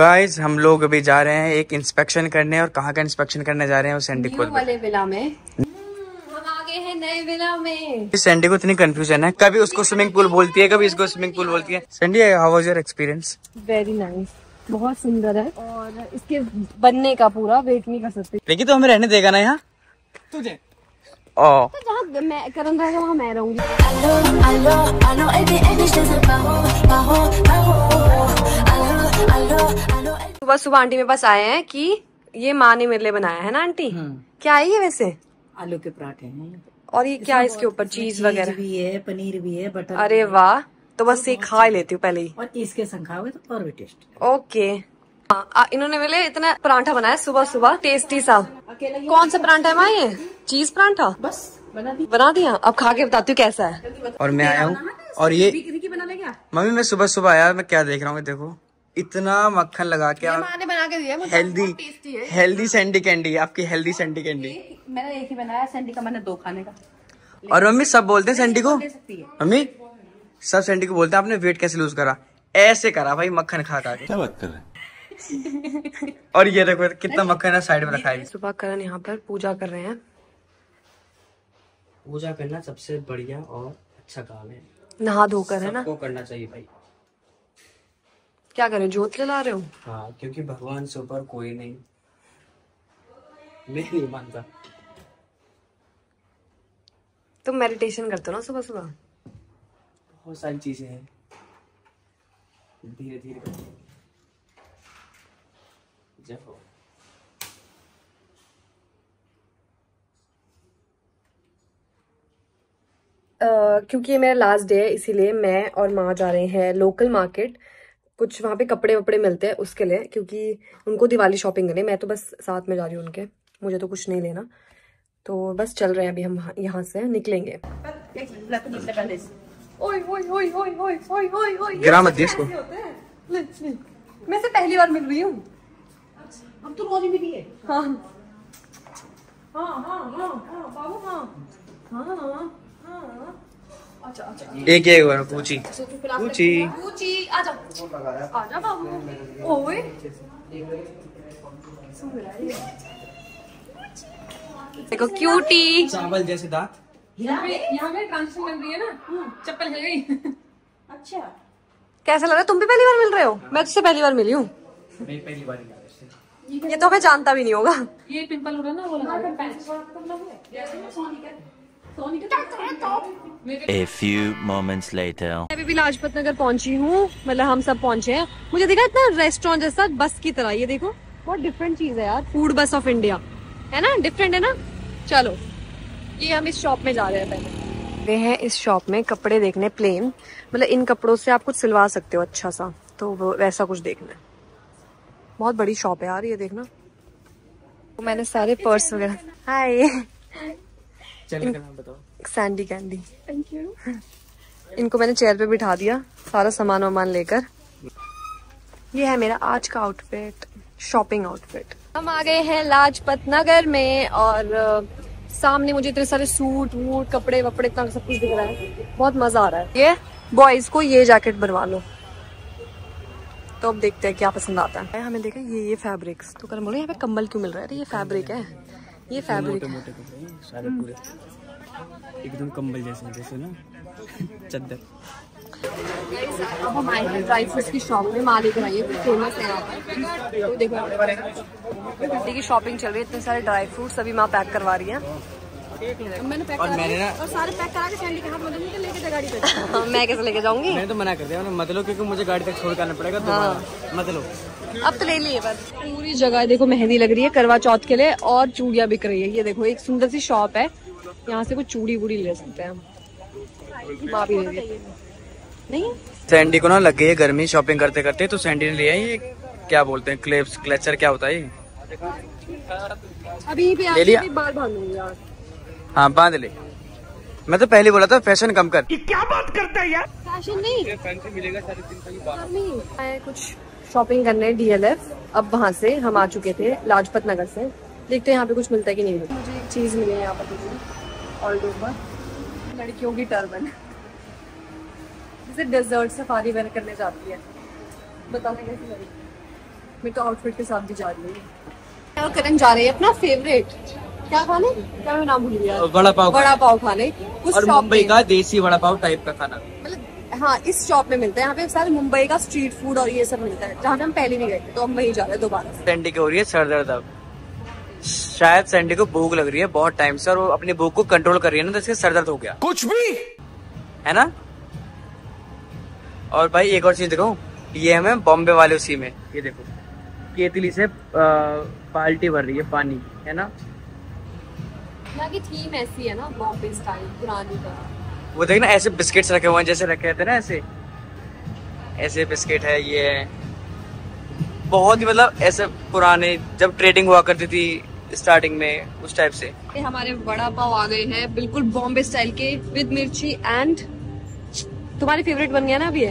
Guys हम लोग अभी जा रहे हैं एक इंस्पेक्शन करने और कहाँ का इंस्पेक्शन करने जा रहे हैं उस सैंडी को वाले विला में। हम आ गए हैं नए विला में। सैंडी को इतनी कंफ्यूजन है। कभी उसको स्विमिंग पूल बोलती है कभी इसको स्विमिंग पूल बोलती है। Sandy how was your experience very nice बहुत सुंदर है और इसके बनने का पूरा वेट नहीं कर सकते। लेकिन तो हमें रहने देगा ना यहाँ? तुझे। ओ। तो जहाँ मैं रहेगा वहाँ मैं रहूँगी। सुबह सुबह आंटी मेरे पास आए हैं कि ये माँ ने मेरे लिए बनाया है ना आंटी? क्या है ये वैसे? आलू के पराठे हैं। और ये क्या है इसके ऊपर? चीज़ वगैरह? भी है पनीर भी है बटर अरे वाह तो बस ये खा ही लेती हूँ पहले ही। और इसके संग खाओगे तो और भी टेस्ट ओके। हाँ, आ, इन्होंने मेरे इतना परांठा बनाया सुबह सुबह टेस्टी सा। कौन सा परांठा है माँ ये? चीज़ परांठा? बस बना दी। बना दिया? अब खा के बताती हूँ कैसा है। और मैं आया हूँ। और ये मम्मी मैं सुबह सुबह आया मैं क्या देख रहा हूँ देखो। इतना मक्खन लगा के आप मैंने बना के दिया हेल्दी हेल्दी सैंडी कैंडी आपकी हेल्दी सैंडी कैंडी मैंने एक ही बनाया सैंडी का मैंने दो खाने का। और मम्मी सब बोलते हैं सैंडी को? मम्मी सब सैंडी को बोलते हैं आपने वेट कैसे लूज करा? ऐसे करा भाई मक्खन खा खा के। क्या बात कर रहे हैं? और ये देखो कितना मक्खन है साइड में रखा है। सुबह करण यहाँ पर पूजा कर रहे हैं। पूजा करना सबसे बढ़िया और अच्छा काम है। नहा धोकर है ना? सबको करना चाहिए भाई। क्या करें? जोत जला रहे हो? हाँ क्योंकि भगवान से ऊपर कोई नहीं। मैं नहीं मानता। तुम मेडिटेशन करते हो ना सुबह सुबह? बहुत सारी चीज़ें हैं। धीरे धीरे करते हैं। अ, क्योंकि ये मेरा लास्ट डे है इसीलिए मैं और माँ जा रहे हैं लोकल मार्केट कुछ वहाँ पे कपड़े वपड़े मिलते हैं उसके लिए क्योंकि उनको दिवाली शॉपिंग करनी मैं तो बस साथ में जा रही हूँ उनके। मुझे तो कुछ नहीं लेना। तो बस चल रहे हैं अभी हम यहाँ से निकलेंगे। मैं से पहली बार मिल रही हूँ। हम तो रोज मिली है। हाँ। हाँ हाँ हाँ हाँ बाबू हाँ। हाँ। एक एक बार पूछी। पूछी। पूछी आजा आजा बाबू। ओए। देखो क्यूटी चावल जैसे दांत। यहाँ पे यहाँ पे ट्रांजिशन मिल रही है ना? चप्पल हिल गई। अच्छा। कैसा लग रहा है? तुम भी पहली बार मिल रहे हो? मैं तुझसे पहली बार मिली हूँ। पहली बार ये तो हमें जानता भी नहीं होगा। ये पिंपल हो रहा है। ना वो A few moments later. अभी भी लाजपत नगर पहुँची हूँ। मतलब हम सब पहुँचे हैं। मुझे देखा इतना रेस्टोरेंट जैसा बस की तरह। ये देखो, बहुत डिफरेंट चीज़ है यार। फ़ूड बस ऑफ़ इंडिया है ना? डिफरेंट है ना? चलो। ये हम इस शॉप में जा रहे हैं पहले। वे हैं इस शॉप में कपड़े देखने प्लेन मतलब इन कपड़ों से आप कुछ सिलवा सकते हो अच्छा सा। तो वैसा कुछ देखना है। बहुत बड़ी शॉप है यार ये देखना। तो मैंने सारे पर्स वगैरह हाय चल का नाम बताओ। सैंडी कैंडी थैंक यू इनको मैंने चेयर पे बिठा दिया सारा सामान वामान लेकर। ये है मेरा आज का आउटफिट शॉपिंग आउटफिट हम आ गए हैं लाजपत नगर में और सामने मुझे इतने सारे सूट वूट कपड़े वपड़े इतना सब कुछ दिख रहा है। बहुत मज़ा आ रहा है। ये बॉयज़ को ये जैकेट बनवा लो। तो अब देखते हैं क्या पसंद आता है। हमें देखा ये ये फैब्रिक्स तो कर बोले यहाँ पे कंबल क्यों मिल रहा है? ये फैब्रिक है। ये फैब्रिक मोटे मोटे कपड़े हैं, सारे पूरे। एकदम कंबल जैसे जैसे ना चद्दर। अब हम आए हैं ड्राई फ्रूट्स की शॉप में माँ लेकर आई है फ़ेमस है यहाँ पर। तो देखो बिट्टी की शॉपिंग चल रही है इतने सारे ड्राई फ्रूट्स अभी माँ पैक करवा रही है। मैंने पैक और मैंने ना और सारे पैक करा के सैंडी के हाथ में दूँगी तो लेके जा गाड़ी पे। मैं कैसे लेके जाऊँगी? मैंने तो मना कर दिया। मैंने मत लो क्योंकि मुझे गाड़ी तक छोड़ के आना पड़ेगा तो मत लो। अब तो ले लिए बस। पूरी जगह देखो मेहंदी लग रही है करवा चौथ के लिए और चूड़ियाँ बिक रही है। ये देखो एक सुंदर सी शॉप है। यहाँ से कुछ चूड़ी वूड़ी ले सकते हैं हम। नहीं? सैंडी को ना लग गई है गर्मी शॉपिंग करते करते तो सैंडी ने लिया ये क्या बोलते हैं क्लेप्स क्लेचर क्या होता है अभी भी ले लिया? आके बाल बांधूँगी यार। हाँ बाँध ले। मैं तो पहले बोला था फ़ैशन कम कर। ये क्या बात करता है यार? फ़ैशन नहीं। फ़ैशन मिलेगा सारे मम्मी, मैं कुछ शॉपिंग करने डीएलएफ अब वहाँ से हम आ चुके थे लाजपत नगर से। देखते हैं यहाँ पे कुछ मिलता है कि नहीं। मुझे एक चीज़ मिली है यहाँ पर ऑल ओवर लड़कियों की टर्बन जैसे डेजर्ट सफारी वेयर करने जाती है। बताने कैसी लगी मैं तो आउटफिट के साथ भी जा रही हूँ। करण जा रहे हैं? अपना फेवरेट क्या खाने? क्या मैं नाम भूल गया। वड़ा पाव बड़ा पाव खाने। उस और मुंबई का देसी वड़ा पाव टाइप का खाना। मतलब हाँ इस शॉप में मिलता है। यहाँ पे सारे मुंबई का स्ट्रीट फ़ूड और ये सब मिलता है। जहाँ पे हम पहले भी गए थे तो हम वहीं जा रहे हैं दोबारा सैंडी की हो रही है सर दर्द अब। शायद सैंडी को भूख लग रही है बहुत टाइम से और वो अपनी भूख को कंट्रोल कर रही है ना तो इसके सर दर्द हो गया। कुछ भी! है ना? और भाई एक और चीज़ देखो। ये हमें बॉम्बे वाले उसी में। ये देखो। केतली से बाल्टी भर रही है पानी है ना? यहाँ की थीम ऐसी है ना बॉम्बे स्टाइल पुरानी वो ऐसे बिस्किट्स रखे हुए हैं जैसे रखे हैं ना ऐसे। ऐसे बिस्किट है ये है। बहुत ही मतलब ऐसे पुराने जब ट्रेडिंग हुआ करती थी स्टार्टिंग में उस टाइप से। हमारे वड़ा पाव आ गए हैं बिल्कुल बॉम्बे स्टाइल के विद मिर्ची एंड तुम्हारे फेवरेट बन गया ना अभी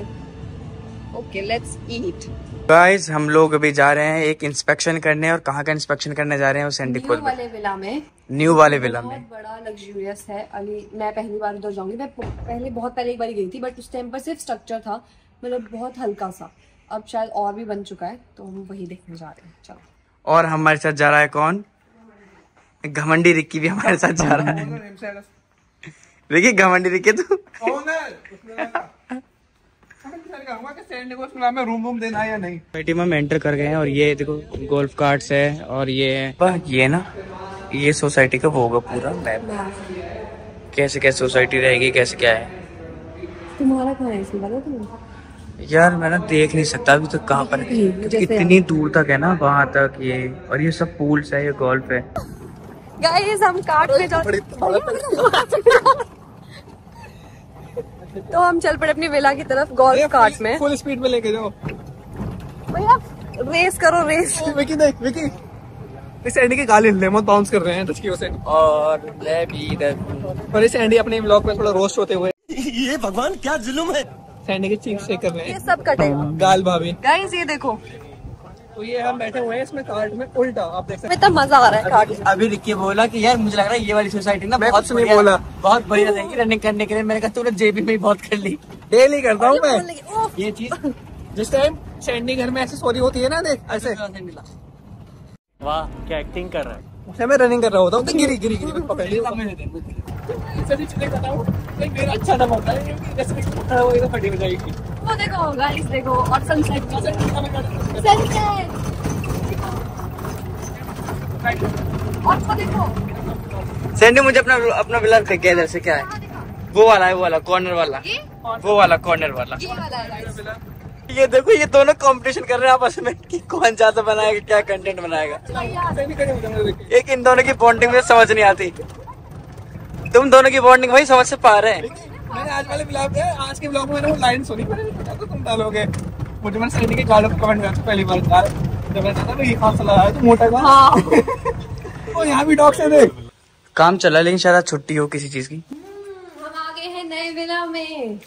ओके लेट्स ईट गाइस हम लोग अभी जा रहे हैं एक इंस्पेक्शन करने और कहाँ का इंस्पेक्शन करने जा रहे हैं वो सैंडिकोट वाले विला में न्यू वाले विला बहुत में। बड़ा लग्जूरियस है अली मैं पहली बार उधर जाऊँगी। मैं पहले बहुत पहले एक बार गई थी बट उस टाइम पर सिर्फ़ स्ट्रक्चर था मतलब बहुत हल्का सा। अब शायद और भी बन चुका है तो हम वही देखने जा रहे हैं। चलो। और हमारे साथ जा रहा है कौन? घमंडी रिक्की भी हमारे साथ जा रहा है। रिक्की घमंडी रिक्की तू? रूम रूम देना है या नहीं? सोसाइटी में एंटर कर गए हैं और ये देखो गोल्फ कार्ट्स है और ये है। ये ना ये सोसाइटी का वो होगा पूरा मैप कैसे कैसे सोसाइटी रहेगी कैसे क्या है? तुम्हारा कहाँ है? इसमें पता तुम्हें यार मैं ना देख नहीं सकता अभी तक कहाँ पर है। क्योंकि इतनी दूर तक है ना वहाँ तक ये और ये सब पूल्स है ये गोल्फ है। गाइस हम कार्ट में जा तो हम चल पड़े अपनी विला की तरफ़ गोल्फ कार्ट में। फुल स्पीड में लेके जाओ। भैया रेस करो रेस विकी देख विकी। इस एंडी की गाली ले मत बाउंस कर रहे हैं टच की वजह से। और मैं भी इधर और इस एंडी अपने ब्लॉग में थोड़ा रोस्ट होते हुए ये भगवान क्या जुलुम है? सैंडी की चीख शेक कर रहे ये हैं सब कटेगा गाल भाभी। गाइस ये देखो। तो ये हम बैठे हुए हैं इसमें कार्ड में उल्टा आप देख सकते इतना मज़ा आ रहा है कार्ट में अभी रिक्की बोला कि यार मुझे लग रहा है ये वाली सोसाइटी ना मैं बहुत बढ़िया- बोला। बहुत बढ़िया रहेगी रनिंग करने के लिए। मैंने कहा तूने जेबी में बहुत कर ली। डेली करता हूँ मैं। ये चीज़ जिस टाइम सैंडी घर में ऐसे सॉरी होती है ना देख ऐसे। वाह क्या एक्टिंग कर रहा है? उसे मैं रनिंग कर रहा होता हूँ। तो गिरी गिरी गिरी पकड़ ली ऐसे नहीं चले करता हूँ नहीं, मेरा अच्छा बनता है क्योंकि जैसे खड़ा हुआ तो फटी हो जाएगी। वो देखो गाइस देखो और सनसेट सनसेट और वो देखो। सैंडी मुझे अपना अपना बिलर फेंक के इधर से क्या है? वो वाला है वो वाला कॉर्नर वाला। वो वाला कॉर्नर वाला। ये है देखो ये दोनों कंपटीशन कर रहे हैं आपस में कि कौन ज़्यादा बनाएगा क्या कंटेंट बनाएगा। नहीं हो। एक इन दोनों की बॉन्डिंग मुझे समझ नहीं आती। तुम दोनों की बॉन्डिंग भाई समझ से पा रहे हैं। मैंने आज वाले ब्लॉग में आज के ब्लॉग में मैंने वो लाइन सुनी। मैंने तो तुम डालोगे? मुझे मैंने के गालों को कमेंट किया पहली बार। यार जब मैंने कहा ये कौन सा लगा है तो मोटा का हाँ। और यहाँ भी डॉग से देख। काम चला लेकिन शायद छुट्टी हो किसी चीज़ की। हम आ गए हैं नए विला में।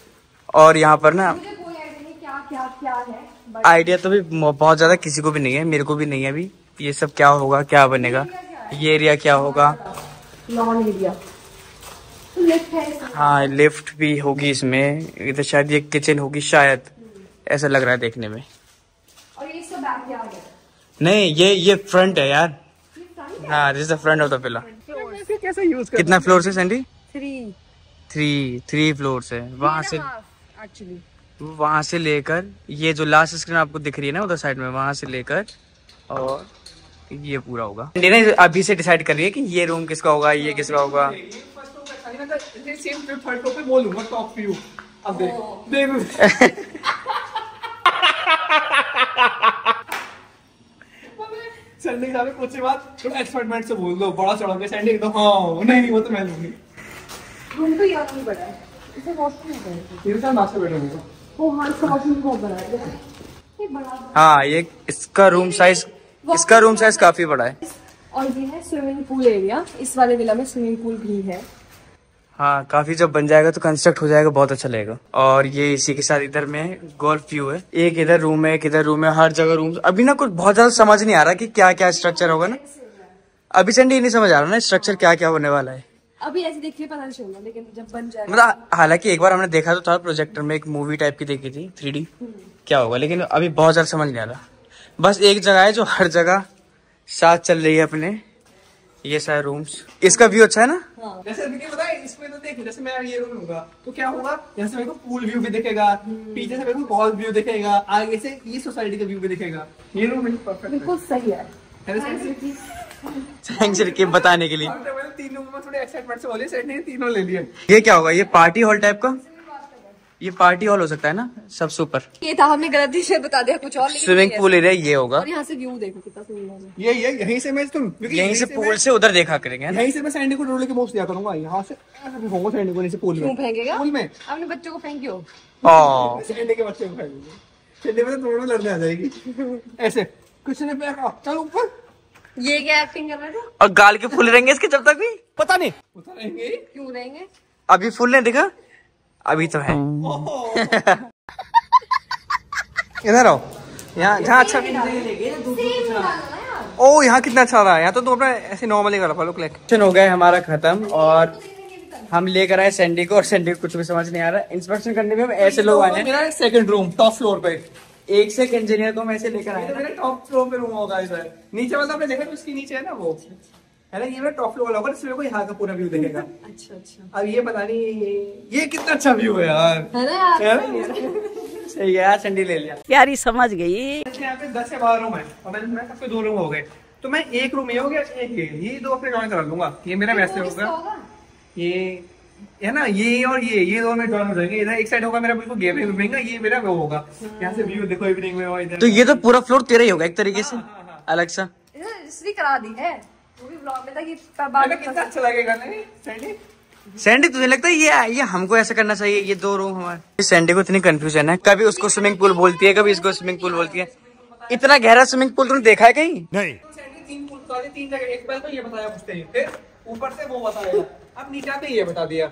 और यहाँ पर ना मुझे कोई आइडिया नहीं क्या है आइडिया तो भी बहुत ज़्यादा किसी को भी नहीं है मेरे को भी नहीं है अभी। ये सब क्या होगा क्या बनेगा? ये एरिया क्या होगा? लॉन एरिया तो है। हाँ लिफ्ट भी होगी इसमें। इधर शायद ये किचन होगी शायद। ऐसा लग रहा है देखने में। और ये सब बैक है? नहीं ये ये फ्रंट है यार। हाँ? This the front of the कैसे यूज़ कितना फ्लोर से Sandy three three three floor से वहाँ से एक्चुअली वहाँ से लेकर ये जो लास्ट स्क्रीन आपको दिख रही है ना उधर साइड में वहाँ से लेकर और ये पूरा होगा। ने अभी से डिसाइड कर रही है कि ये रूम किसका होगा ये किसका होगा। सेम थर्ड फ्लोर पे बोलूँगा टॉप व्यू अब देख देख सैंडी साहब कुछ बात थोड़ा एक्सपेरिमेंट से बोल दो बड़ा चढ़ा के सैंडी एकदम हाँ नहीं नहीं वो तो मैं लूँगी रूम तो यार नहीं बड़ा है इसे वॉशरूम है तेरे साथ नाश्ता हाँ है। ये हाँ। ये इसका रूम साइज़ इसका रूम साइज़ काफ़ी बड़ा है। और ये है स्विमिंग पूल एरिया इस वाले विला में स्विमिंग पूल भी है। हाँ काफ़ी जब बन जाएगा तो कंस्ट्रक्ट हो जाएगा बहुत अच्छा लगेगा। और ये इसी के साथ इधर में गोल्फ व्यू है। एक इधर रूम है एक इधर रूम है हर जगह रूम अभी ना कुछ बहुत ज़्यादा समझ नहीं आ रहा कि क्या क्या स्ट्रक्चर होगा ना। अभी ये नहीं समझ आ रहा ना स्ट्रक्चर क्या क्या होने वाला है। अभी ऐसे देखिए पता नहीं चलना लेकिन जब बन जाएगा। मतलब हालाँकि एक बार हमने देखा तो था प्रोजेक्टर में एक मूवी टाइप की देखी थी थ्री क्या होगा लेकिन अभी बहुत ज़्यादा समझ नहीं आ रहा। बस एक जगह है जो हर जगह साथ चल रही है अपने ये सारे रूम्स इसका व्यू अच्छा है ना? जैसे अभी क्या पता है इसमें तो देख जैसे मैं ये रूम लूँगा तो क्या होगा जैसे मेरे को पूल व्यू भी दिखेगा पीछे से मेरे को हॉल व्यू दिखेगा आगे से ये सोसाइटी का व्यू भी दिखेगा। ये रूम बिल्कुल है। सही है। है? थैंक्स रिकी बताने के लिए। और मैंने तीन रूम में थोड़े एक्साइटमेंट से बोले सेट नहीं तीनों ले लिए। ये क्या होगा ये पार्टी हॉल टाइप का? ये पार्टी हॉल हो सकता है ना सबसे ऊपर ये था हमने गलत दिशा बता दिया कुछ और स्विमिंग ये पूल एरिया ये होगा। और यहाँ से व्यू देखो कितना सुंदर ये ये यहीं से मैं तुम यहीं से मैं- पूल से उधर देखा करेंगे ना? यहीं से मैं सैंडी को रोड लेके पहुँच दिया करूँगा यहाँ से ऐसे होगा सैंडी को नीचे पूल में। फेंकेगा? पूल में। अपने बच्चों को फेंकियो। ओ। सैंडी के बच्चे को फेंकेंगे। सैंडी में तो दोनों लड़ने आ जाएगी। ऐसे कुछ नहीं फेंका चल ऊपर। ये क्या एक्टिंग कर रहे थे? और गाल के फूल रहेंगे इसके जब तक भी? पता नहीं। उतरेंगे? क्यों रहेंगे? अभी फूल नहीं देखा? अभी तो है। इधर आओ। यहाँ जहाँ अच्छा ओ यहाँ कितना अच्छा रहा है। यहाँ तो तुम अपना ऐसे नॉर्मली कर लुक लाइक इंस्पेक्शन हो गया हमारा खत्म और हम लेकर आए सैंडी को और सैंडी को कुछ भी समझ नहीं आ रहा। इंस्पेक्शन करने में हम ऐसे लोग आए हैं। मेरा सेकंड रूम टॉप फ्लोर पे। एक से एक इंजीनियर को ऐसे लेकर आया तो मेरा टॉप फ्लोर पे रूम होगा इधर नीचे वाला आपने देखा तो उसके नीचे है ना वो? है ना ये मेरा टॉप फ्लोर वाला होगा इसमें को यहाँ का पूरा व्यू दिखेगा। अच्छा अच्छा। अब ये पता नहीं ये कितना अच्छा व्यू है यार। है ना यार? सही है यार सैंडी ले लिया। यारी समझ गई। अच्छा, यहाँ पे दस से बारह रूम है और मैंने सुना सबके दो रूम हो गए। तो मैं एक रूम ये हो गया एक ये। ये दो अपने जॉइन करा लूँगा ये मेरा वैसे होगा। होगा? ये है ना ये और ये ये दोनों में जॉइन हो जाएँगे। इधर एक साइड होगा मेरा बिल्कुल गेम में ये मेरा वो होगा। यहाँ से व्यू देखो इवनिंग में वो इधर। तो ये तो पूरा फ्लोर तेरा ही होगा एक तरीके से। अलग सा इसलिए करा दी है। वो भी ब्लॉग में था कि बाद कितना अच्छा लगेगा नहीं? सैंडी सैंडी तुझे लगता है ये ये हमको ऐसा करना चाहिए ये दो रूम हमारे? सैंडी को इतनी कंफ्यूजन है। कभी उसको स्विमिंग पूल बोलती है कभी इसको स्विमिंग पूल बोलती है। इतना गहरा स्विमिंग पूल तुमने देखा है कहीं? नहीं। सैंडी तीन पूल तीन जगह एक पहले तो ये बताया पूछते ही फिर? ऊपर से वो बताया अब नीचे ही ये बता दिया।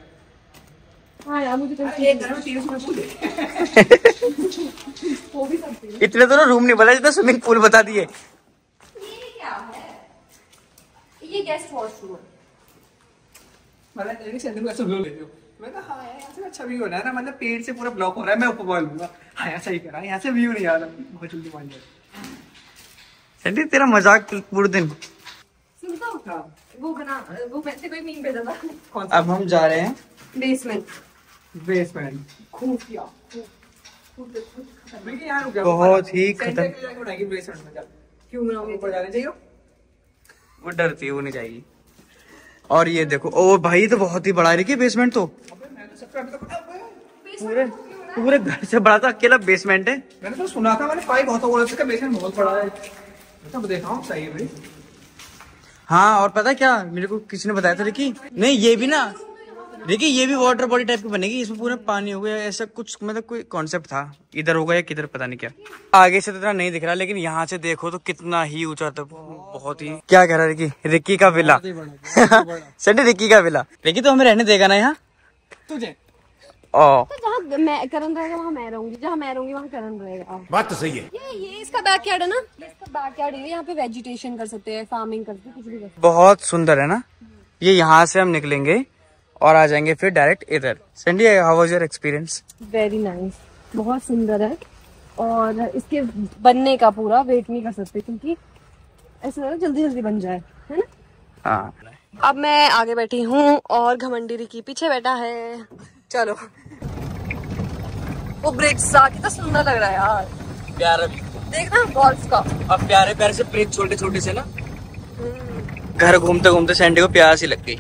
हाँ यार मुझे तो एक घर में तीन स्विमिंग पूल वो भी सकती इतने तो रूम नहीं बोला जितना स्विमिंग पूल बता दिए। ये क्या है? ये गेस्ट वॉशरूम है मैंने तेरी सैंडी ऐसा व्यू ले लियो मैं कहा हाँ यार यहाँ से अच्छा व्यू हो रहा है ना मतलब पेड़ से पूरा ब्लॉक हो रहा है मैं ऊपर बोल लूँगा हाँ यार सही करा यहाँ से व्यू नहीं आ रहा। बहुत जल्दी मान जाए तेरा मज़ाक पूरे दिन सुन तो हाँ वो बना वो मैंने कोई मीम भेजा था कौन अब हम जा रहे हैं। बेसमेंट बेसमेंट खुफिया बहुत ही सेंटर खतर के लिए जाके बनाएगी बेसमेंट में क्यों बनाओगे ऊपर जाने चाहिए वो डरती है वो नहीं जाएगी। और ये देखो ओ भाई तो बहुत ही बड़ा है। बेसमेंट तो। तो अभी तक अबे, पूरे पूरे घर से बड़ा था अकेला बेसमेंट है। मैंने तो सुना था मैंने फाइव बहुत बेसमेंट बहुत बड़ा है। तो देखा हूँ सही है भाई। हाँ और पता है क्या? मेरे को किसी ने बताया था रिकी। नहीं ये भी ना देखिए ये भी वाटर बॉडी टाइप की बनेगी इसमें पूरा पानी हो गया ऐसा कुछ मतलब कोई कॉन्सेप्ट था इधर होगा या किधर पता नहीं क्या। आगे से तो इतना नहीं दिख रहा लेकिन यहाँ से देखो तो कितना ही ऊँचा था बहुत ही। क्या कह रहा है रिकी? रिक्की का विला सैंडी रिक्की का विला रिकी तो हमें रहने देगा ना यहाँ? तुझे। तो जहाँ मैं करण रहेगा वहाँ मैं रहूँगी। जहाँ मैं रहूँगी वहाँ करण रहेगा। बात तो सही है। ये ये इसका बैकयार्ड है ना? इसका बैकयार्ड है। यहाँ पे वेजिटेशन कर सकते हैं फ़ार्मिंग कर सकते हैं कुछ भी कर सकते बहुत सुंदर है ना? ये यहाँ से हम निकलेंगे और आ जाएँगे फिर डायरेक्ट इधर। Sandy how was your experience very nice बहुत सुंदर है। और इसके बनने का पूरा वेट नहीं कर सकते क्योंकि ऐसा जल्दी जल्दी बन जाए है ना? हाँ। अब मैं आगे बैठी हूँ और घमंडी रिकी पीछे बैठा है। चलो। वो ब्रिज सा कितना सुंदर लग रहा है यार। प्यारा देखना बॉल्स का। अब प्यारे प्यारे से ब्रिज छोटे छोटे से ना। घर घूमते घूमते सैंडी को प्यास ही लग गई।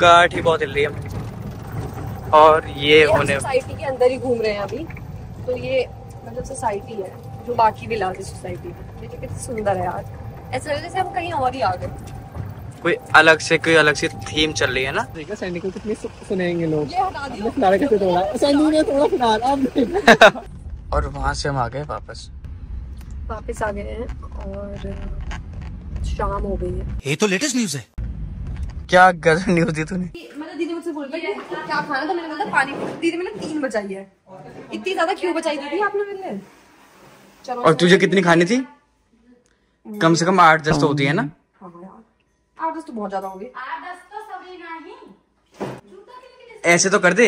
काठ ही बहुत हिल रही है। और ये ये होने सोसाइटी के अंदर ही घूम रहे हैं अभी। तो ये मतलब सोसाइटी है जो बाकी भी लाते सोसाइटी में देखिए कितनी सुंदर है यार। ऐसा लग रहा है जैसे हम कहीं और ही आ गए। कोई अलग से कोई अलग सी थीम चल रही है ना? देखा सैंडी कितनी सुनेंगे लोग। कैसे अब और वहाँ से हम आ गए वापस। वापस आ गए हैं और शाम हो गई है। ये तो लेटेस्ट न्यूज़ है। क्या गजब न्यूज़ दी तूने। मतलब दीदी मुझसे बोल रही है क्या खाना था? मैंने बोला पानी दीदी मैंने तीन बचाई है। इतनी ज़्यादा क्यों बचाई दीदी आपने मेरे चलो। और तुझे कितनी खानी थी? कम से कम आठ दस तो होती है ना? आठ दस तो बहुत ज़्यादा होंगे आठ दस हो। गई ऐसे तो कर दे।